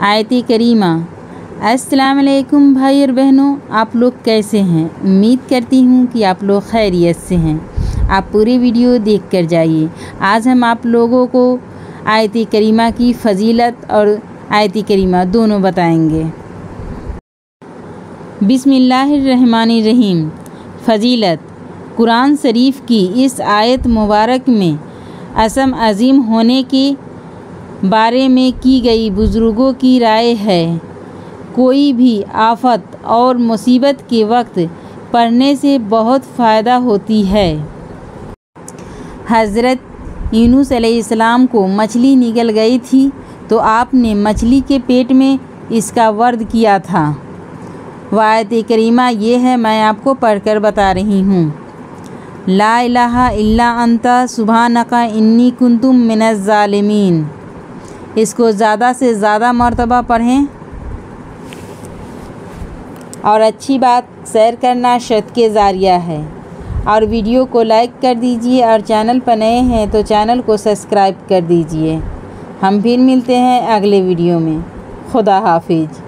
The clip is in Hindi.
आयत करीमा अस्सलाम भाई और बहनों, आप लोग कैसे हैं? उम्मीद करती हूँ कि आप लोग खैरियत से हैं। आप पूरी वीडियो देख कर जाइए। आज हम आप लोगों को आयत करीमा की फ़जीलत और आयत करीमा दोनों बताएँगे। बिसमीम फ़जीलत। कुरान शरीफ की इस आयत मुबारक में असम अजीम होने के बारे में की गई बुज़ुर्गों की राय है। कोई भी आफत और मुसीबत के वक्त पढ़ने से बहुत फ़ायदा होती है। हज़रत यूनुस अलैहिस्सलाम को मछली निकल गई थी तो आपने मछली के पेट में इसका वर्द किया था। वायत करीमा ये है, मैं आपको पढ़कर बता रही हूँ। ला इलाहा इल्ला अंता सुबह नका इन्नी कुंतुम मिनज़ालिमीन इसको ज़्यादा से ज़्यादा मरतबा पढ़ें। और अच्छी बात, शेयर करना शत के ज़रिया है। और वीडियो को लाइक कर दीजिए और चैनल पर नए हैं तो चैनल को सब्सक्राइब कर दीजिए। हम फिर मिलते हैं अगले वीडियो में। खुदा हाफिज़।